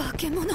化け物。